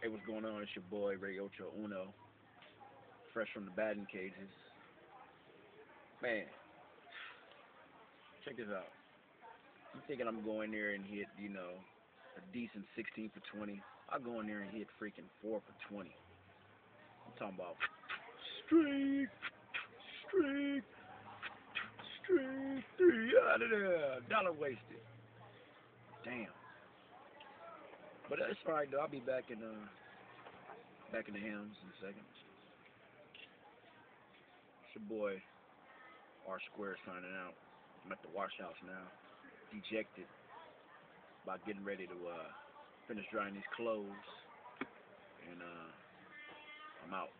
Hey, what's going on? It's your boy Rey Ocho Uno, fresh from the batting cages. Man, check this out. I'm thinking I'm going there and hit, you know, a decent 16 for 20. I'll go in there and hit freaking 4 for 20. I'm talking about streak, streak, streak, three out of there. Dollar wasted. Damn. But that's all right though. I'll be back in uh back in the hams in a second. It's your boy R Square signing out. I'm at the wash house now, dejected, about getting ready to uh finish drying these clothes, and uh I'm out.